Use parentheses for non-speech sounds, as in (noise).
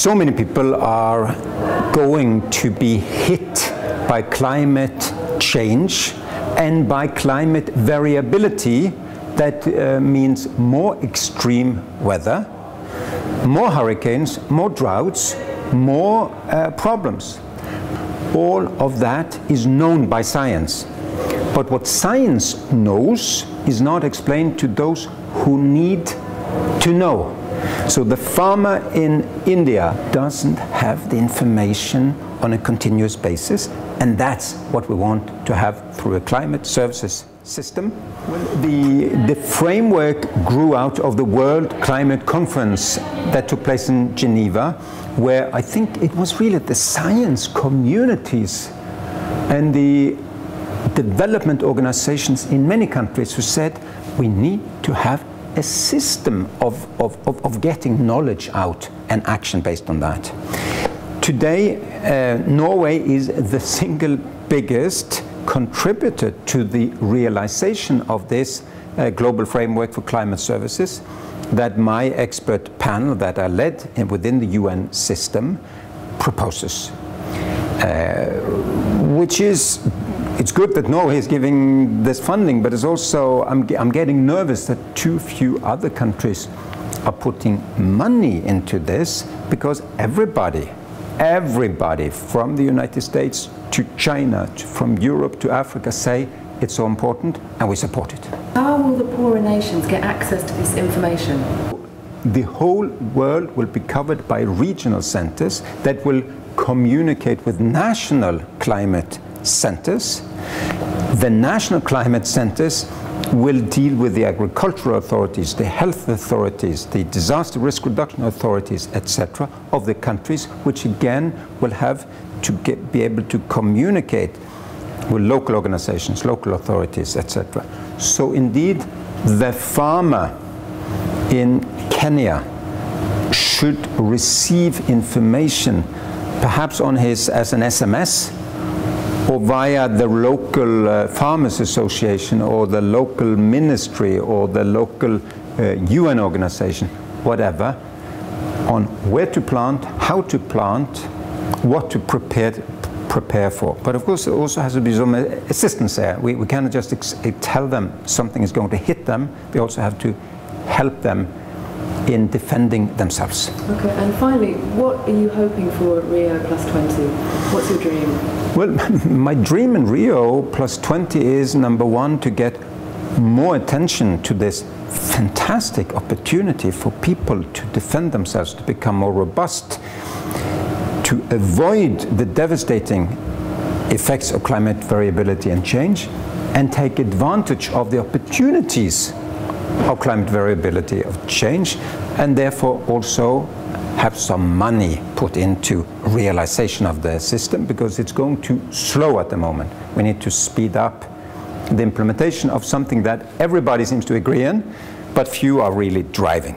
So many people are going to be hit by climate change and by climate variability that uh, means more extreme weather, more hurricanes, more droughts, more uh, problems. All of that is known by science. But what science knows is not explained to those who need to know. So the farmer in India doesn't have the information on a continuous basis, and that's what we want to have through a climate services system. Well, the, the framework grew out of the World Climate Conference that took place in Geneva, where I think it was really the science communities and the development organizations in many countries who said we need to have a system of, of, of, of getting knowledge out and action based on that. Today, uh, Norway is the single biggest contributor to the realization of this uh, global framework for climate services that my expert panel that I led within the UN system proposes. Uh, which is it's good that Norway is giving this funding, but it's also, I'm, I'm getting nervous that too few other countries are putting money into this because everybody, everybody from the United States to China, to, from Europe to Africa say it's so important and we support it. How will the poorer nations get access to this information? The whole world will be covered by regional centers that will communicate with national climate centers. The national climate centers will deal with the agricultural authorities, the health authorities, the disaster risk reduction authorities, etc., of the countries, which again will have to get, be able to communicate with local organizations, local authorities, etc. So indeed, the farmer in Kenya should receive information, perhaps on his as an SMS, or via the local uh, farmers association or the local ministry or the local uh, UN organization, whatever, on where to plant, how to plant, what to prepare prepare for. But of course, there also has to be some assistance there. We, we cannot just tell them something is going to hit them. We also have to help them in defending themselves. Okay, and finally, what are you hoping for Rio Plus 20? What's your dream? Well, (laughs) my dream in Rio Plus 20 is number one, to get more attention to this fantastic opportunity for people to defend themselves, to become more robust, to avoid the devastating effects of climate variability and change, and take advantage of the opportunities of climate variability of change and therefore also have some money put into realization of the system because it's going too slow at the moment. We need to speed up the implementation of something that everybody seems to agree in, but few are really driving.